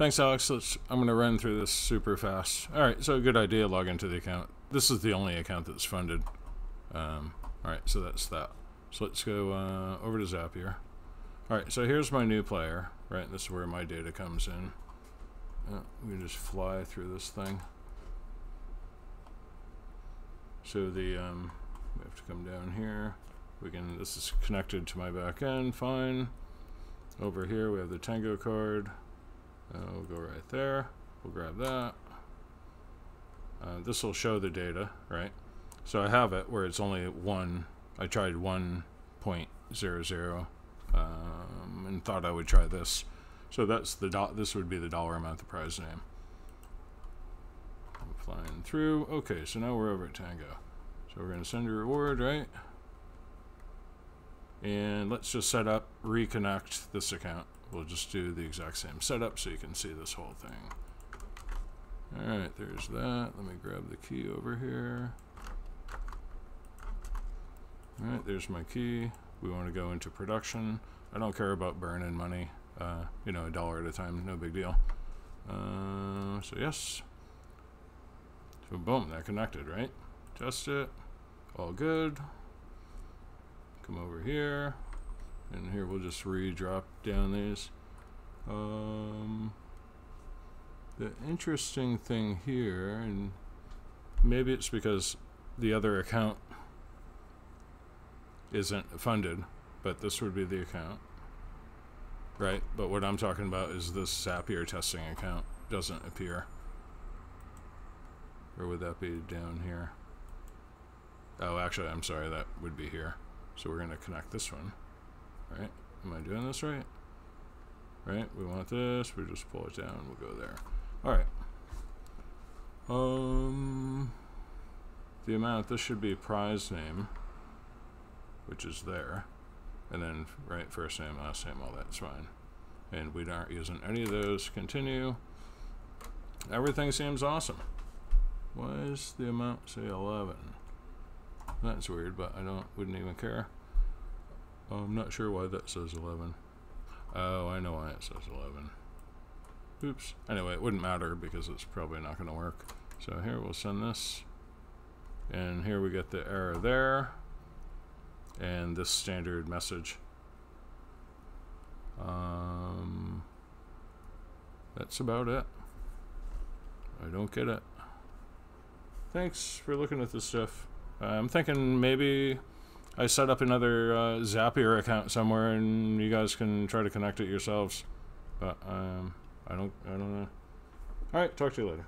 Thanks, Alex. Let's, I'm going to run through this super fast. All right, so a good idea. Log into the account. This is the only account that's funded. Um, all right, so that's that. So let's go uh, over to Zapier. All right, so here's my new player. Right, this is where my data comes in. Uh, we just fly through this thing. So the um, we have to come down here. We can. This is connected to my back end. Fine. Over here we have the Tango card. Uh, we'll go right there. We'll grab that. Uh, this will show the data, right? So I have it where it's only one. I tried 1.00 um, and thought I would try this. So that's the dot. This would be the dollar amount, the prize name. I'm flying through. Okay, so now we're over at Tango. So we're going to send a reward, right? And let's just set up, reconnect this account. We'll just do the exact same setup so you can see this whole thing. Alright, there's that. Let me grab the key over here. Alright, there's my key. We want to go into production. I don't care about burning money. Uh, you know, a dollar at a time, no big deal. Uh, so yes. So boom, that connected, right? Test it. All good. Come over here. And here we'll just re-drop down these. Um, the interesting thing here, and maybe it's because the other account isn't funded, but this would be the account. Right, but what I'm talking about is this Zapier testing account doesn't appear. Or would that be down here? Oh, actually, I'm sorry, that would be here. So we're going to connect this one. Right? Am I doing this right? Right? We want this. We just pull it down. We'll go there. All right. Um, the amount. This should be prize name, which is there, and then right first name, last name, all that's fine. And we aren't using any of those. Continue. Everything seems awesome. Why is the amount say 11? That's weird, but I don't wouldn't even care. I'm not sure why that says 11. Oh, I know why it says 11. Oops. Anyway, it wouldn't matter because it's probably not going to work. So here we'll send this. And here we get the error there. And this standard message. Um, that's about it. I don't get it. Thanks for looking at this stuff. I'm thinking maybe I set up another uh, Zapier account somewhere, and you guys can try to connect it yourselves. But um, I don't, I don't know. All right, talk to you later.